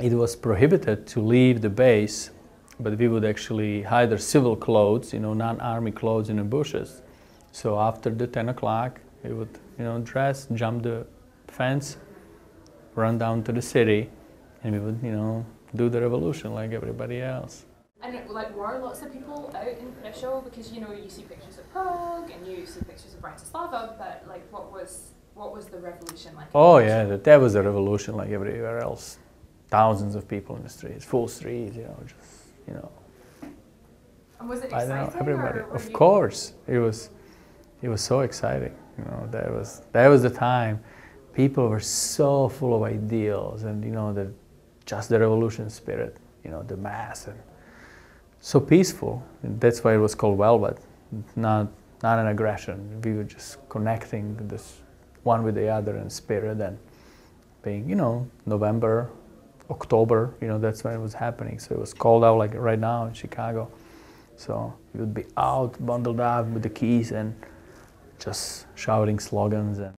it was prohibited to leave the base, but we would actually hide our civil clothes, you know, non-army clothes in the bushes. So after the 10 o'clock, we would, you know, dress, jump the fence, run down to the city, and we would, you know, do the revolution like everybody else. And it, like, were lots of people out in Prešov? Because you know, you see pictures of Prague and you see pictures of Bratislava, but like, what was what was the revolution like? Oh yeah, that, that was a revolution like everywhere else. Thousands of people in the streets, full streets, you know, just you know. And was it I exciting? know everybody. Of course, it was. It was so exciting. You know, that was that was the time. People were so full of ideals, and you know, the just the revolution spirit. You know, the mass and so peaceful. And that's why it was called Velvet, not not an aggression. We were just connecting this one with the other in spirit and being, you know, November, October. You know, that's when it was happening. So it was cold out like right now in Chicago. So you would be out, bundled up with the keys and just shouting slogans and